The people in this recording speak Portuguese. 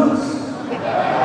anos.